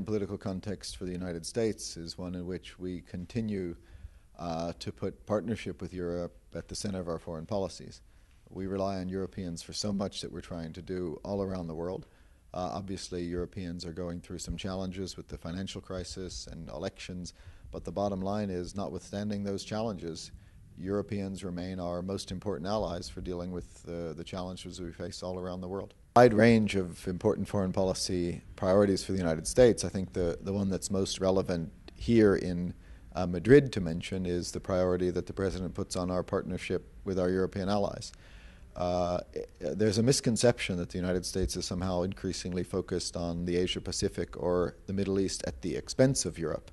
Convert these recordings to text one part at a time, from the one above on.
The political context for the United States is one in which we continue uh, to put partnership with Europe at the center of our foreign policies. We rely on Europeans for so much that we're trying to do all around the world. Uh, obviously, Europeans are going through some challenges with the financial crisis and elections, but the bottom line is, notwithstanding those challenges, Europeans remain our most important allies for dealing with uh, the challenges we face all around the world. Wide range of important foreign policy priorities for the United States. I think the, the one that's most relevant here in uh, Madrid to mention is the priority that the President puts on our partnership with our European allies. Uh, there's a misconception that the United States is somehow increasingly focused on the Asia Pacific or the Middle East at the expense of Europe.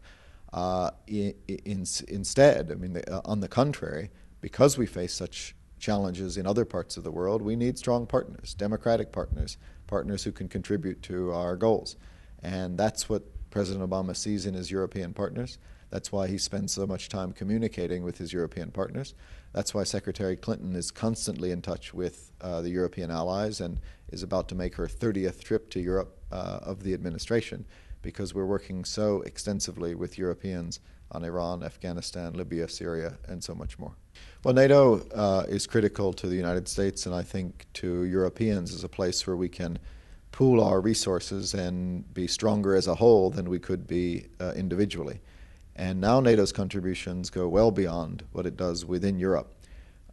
Uh, in, in, instead, I mean, the, uh, on the contrary, because we face such challenges in other parts of the world, we need strong partners, democratic partners, partners who can contribute to our goals. And that's what President Obama sees in his European partners. That's why he spends so much time communicating with his European partners. That's why Secretary Clinton is constantly in touch with uh, the European allies and is about to make her 30th trip to Europe uh, of the administration because we're working so extensively with Europeans on Iran, Afghanistan, Libya, Syria, and so much more. Well, NATO uh, is critical to the United States and I think to Europeans as a place where we can pool our resources and be stronger as a whole than we could be uh, individually. And now NATO's contributions go well beyond what it does within Europe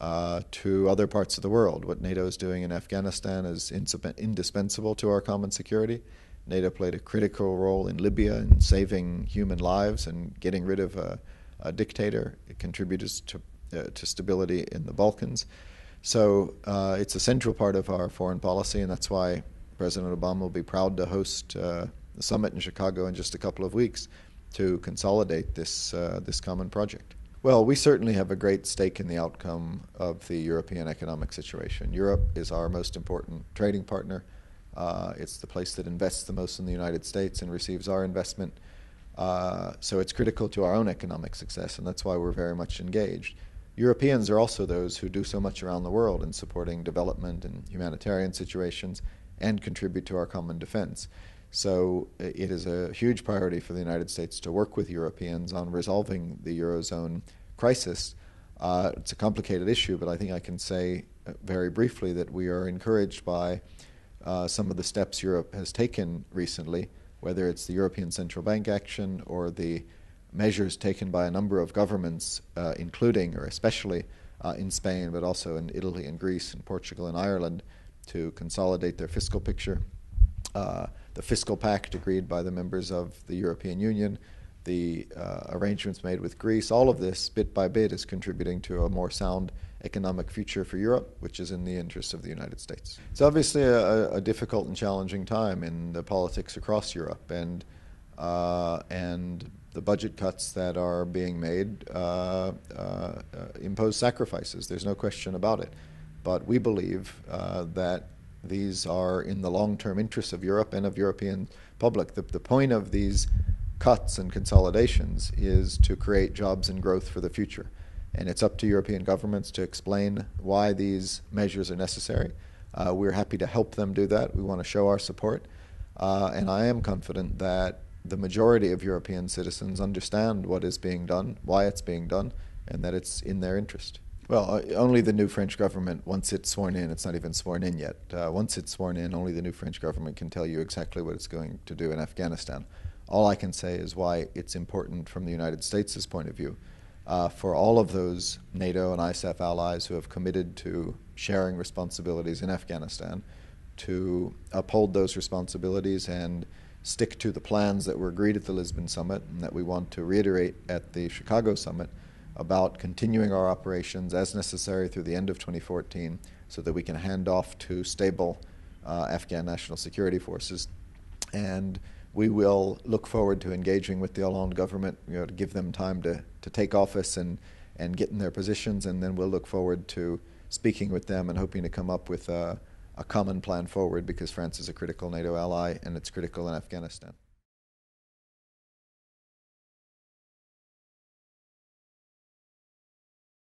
uh, to other parts of the world. What NATO is doing in Afghanistan is indispensable to our common security. NATO played a critical role in Libya in saving human lives and getting rid of a, a dictator. It contributed to, uh, to stability in the Balkans. So uh, it's a central part of our foreign policy, and that's why President Obama will be proud to host uh, the summit in Chicago in just a couple of weeks to consolidate this, uh, this common project. Well, we certainly have a great stake in the outcome of the European economic situation. Europe is our most important trading partner. Uh, it's the place that invests the most in the United States and receives our investment. Uh, so it's critical to our own economic success, and that's why we're very much engaged. Europeans are also those who do so much around the world in supporting development and humanitarian situations and contribute to our common defense. So it is a huge priority for the United States to work with Europeans on resolving the Eurozone crisis. Uh, it's a complicated issue, but I think I can say uh, very briefly that we are encouraged by uh, some of the steps Europe has taken recently, whether it's the European Central Bank action or the measures taken by a number of governments, uh, including or especially uh, in Spain, but also in Italy and Greece and Portugal and Ireland, to consolidate their fiscal picture. Uh, the fiscal pact agreed by the members of the European Union, the uh, arrangements made with Greece, all of this, bit by bit, is contributing to a more sound economic future for Europe, which is in the interest of the United States. It's obviously a, a difficult and challenging time in the politics across Europe, and uh, and the budget cuts that are being made uh, uh, impose sacrifices. There's no question about it. But we believe uh, that these are in the long-term interests of Europe and of European public. The, the point of these cuts and consolidations is to create jobs and growth for the future. And it's up to European governments to explain why these measures are necessary. Uh, we're happy to help them do that. We want to show our support. Uh, and I am confident that the majority of European citizens understand what is being done, why it's being done, and that it's in their interest. Well, uh, only the new French government, once it's sworn in, it's not even sworn in yet. Uh, once it's sworn in, only the new French government can tell you exactly what it's going to do in Afghanistan. All I can say is why it's important from the United States' point of view uh, for all of those NATO and ISAF allies who have committed to sharing responsibilities in Afghanistan to uphold those responsibilities and stick to the plans that were agreed at the Lisbon summit and that we want to reiterate at the Chicago summit about continuing our operations as necessary through the end of 2014 so that we can hand off to stable uh, Afghan national security forces. And we will look forward to engaging with the Hollande government, you know, to give them time to, to take office and, and get in their positions, and then we'll look forward to speaking with them and hoping to come up with a, a common plan forward because France is a critical NATO ally and it's critical in Afghanistan.